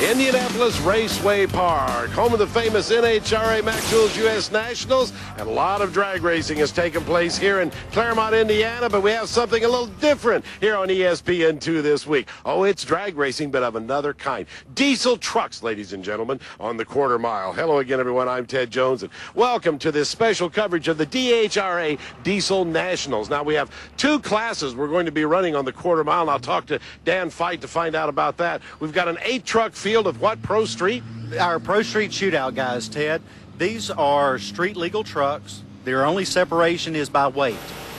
Indianapolis Raceway Park, home of the famous NHRA Mac Tools U.S. Nationals, and a lot of drag racing has taken place here in Clermont, Indiana, but we have something a little different here on ESPN2 this week. Oh, it's drag racing, but of another kind. Diesel trucks, ladies and gentlemen, on the quarter mile. Hello again, everyone. I'm Ted Jones, and welcome to this special coverage of the DHRA Diesel Nationals. Now, we have two classes we're going to be running on the quarter mile, and I'll talk to Dan Fite to find out about that. We've got an eight truck field of what, Pro Street? Our Pro Street Shootout guys, Ted. These are street legal trucks. Their only separation is by weight.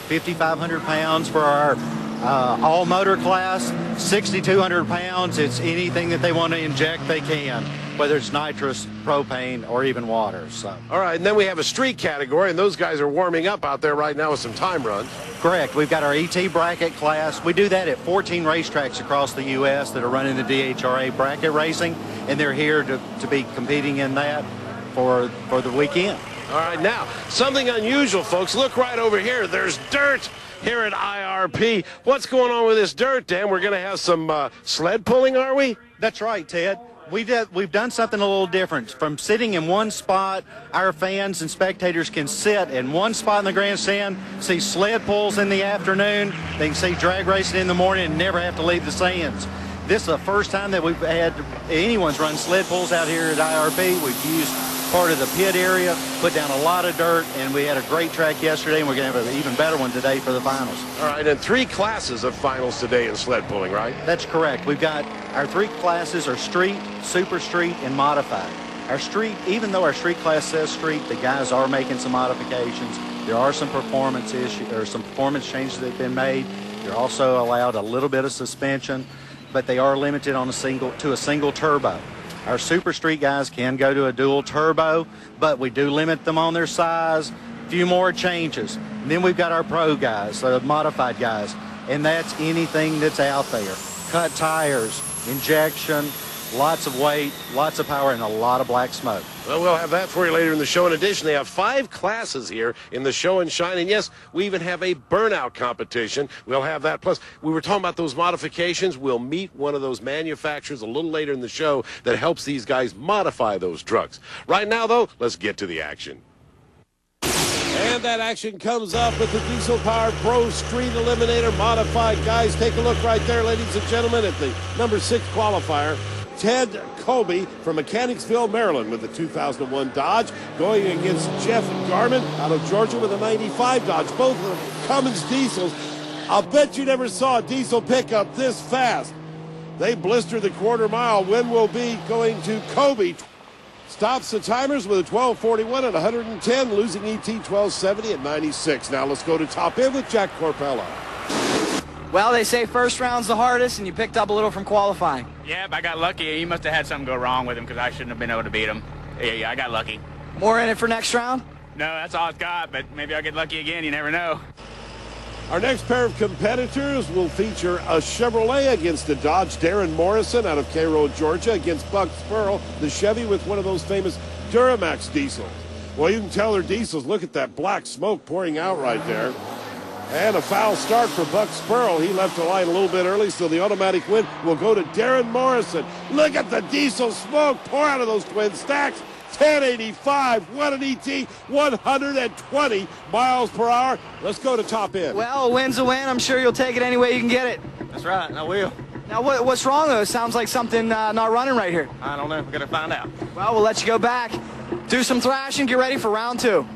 5,500 pounds for our uh, all motor class, 6,200 pounds. It's anything that they want to inject, they can, whether it's nitrous, propane, or even water. So. All right, and then we have a street category, and those guys are warming up out there right now with some time runs. Correct. We've got our ET bracket class. We do that at 14 racetracks across the U.S. that are running the DHRA bracket racing, and they're here to, to be competing in that for, for the weekend. All right, now, something unusual, folks. Look right over here. There's dirt here at IRP. What's going on with this dirt, Dan? We're going to have some uh, sled pulling, are we? That's right, Ted. We did, we've done something a little different. From sitting in one spot, our fans and spectators can sit in one spot in the grandstand, see sled pulls in the afternoon, they can see drag racing in the morning and never have to leave the stands. This is the first time that we've had anyone's run sled pulls out here at IRP. We've used part of the pit area, put down a lot of dirt, and we had a great track yesterday, and we're going to have an even better one today for the finals. All right, and three classes of finals today in sled pulling, right? That's correct. We've got our three classes are street, super street, and modified. Our street, even though our street class says street, the guys are making some modifications. There are some performance issues or some performance changes that have been made. You're also allowed a little bit of suspension, but they are limited on a single to a single turbo. Our Super Street guys can go to a dual turbo, but we do limit them on their size. A few more changes. And then we've got our pro guys, the modified guys, and that's anything that's out there. Cut tires, injection, lots of weight, lots of power, and a lot of black smoke. Well, we'll have that for you later in the show. In addition, they have five classes here in the show and shine. And yes, we even have a burnout competition. We'll have that. Plus, we were talking about those modifications. We'll meet one of those manufacturers a little later in the show that helps these guys modify those trucks. Right now, though, let's get to the action. And that action comes up with the Diesel Power Pro Street Eliminator Modified. Guys, take a look right there, ladies and gentlemen, at the number six qualifier. Ted Colby from Mechanicsville, Maryland with the 2001 Dodge going against Jeff Garman out of Georgia with a 95 Dodge. Both of Cummins diesels. I'll bet you never saw a diesel pickup this fast. They blistered the quarter mile. Win will be going to Colby. Stops the timers with a 1241 at 110, losing ET 1270 at 96. Now let's go to top end with Jack Corpella. Well, they say first round's the hardest, and you picked up a little from qualifying. Yeah, but I got lucky. He must have had something go wrong with him because I shouldn't have been able to beat him. Yeah, yeah, I got lucky. More in it for next round? No, that's all I've got, but maybe I'll get lucky again. You never know. Our next pair of competitors will feature a Chevrolet against a Dodge. Darren Morrison out of Cairo, Georgia against Buck Spurl, the Chevy with one of those famous Duramax diesels. Well, you can tell they're diesels. Look at that black smoke pouring out right there. And a foul start for Buck Spurl. He left the line a little bit early, so the automatic win will go to Darren Morrison. Look at the diesel smoke pour out of those twin stacks. 1085, what an ET, 120 miles per hour. Let's go to top end. Well, a win's a win. I'm sure you'll take it any way you can get it. That's right, I will. Now, what, what's wrong, though? It sounds like something uh, not running right here. I don't know. We're going to find out. Well, we'll let you go back, do some thrashing, get ready for round two.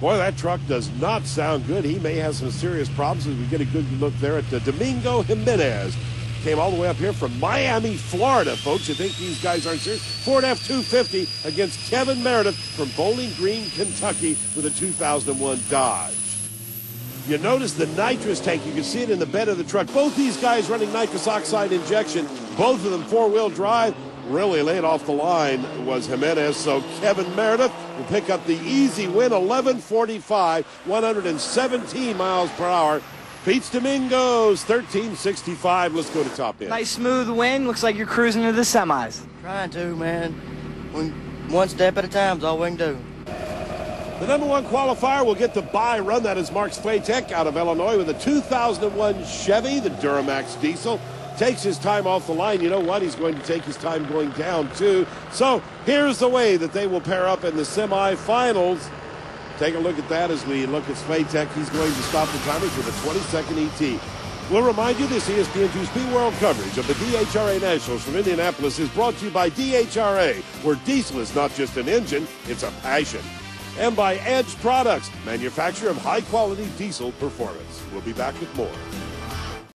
Boy, that truck does not sound good. He may have some serious problems as we get a good look there at uh, Domingo Jimenez. Came all the way up here from Miami, Florida, folks. You think these guys aren't serious? Ford F-250 against Kevin Meredith from Bowling Green, Kentucky with a 2001 Dodge. You notice the nitrous tank. You can see it in the bed of the truck. Both these guys running nitrous oxide injection, both of them four-wheel drive really laid off the line was Jimenez. So Kevin Meredith will pick up the easy win, 11:45, 117 miles per hour. Beats Domingos, 13:65. Let's go to top end. Nice smooth win. Looks like you're cruising to the semis. Trying to, man. When one step at a time is all we can do. The number one qualifier will get the bye run. That is Mark Svatek out of Illinois with a 2001 Chevy, the Duramax diesel. Takes his time off the line, you know what? He's going to take his time going down, too. So here's the way that they will pair up in the semifinals. Take a look at that as we look at Svatek. He's going to stop the timers with a 20 second ET. We'll remind you this ESPN2 Speed World coverage of the DHRA Nationals from Indianapolis is brought to you by DHRA, where diesel is not just an engine, it's a passion. And by Edge Products, manufacturer of high quality diesel performance. We'll be back with more.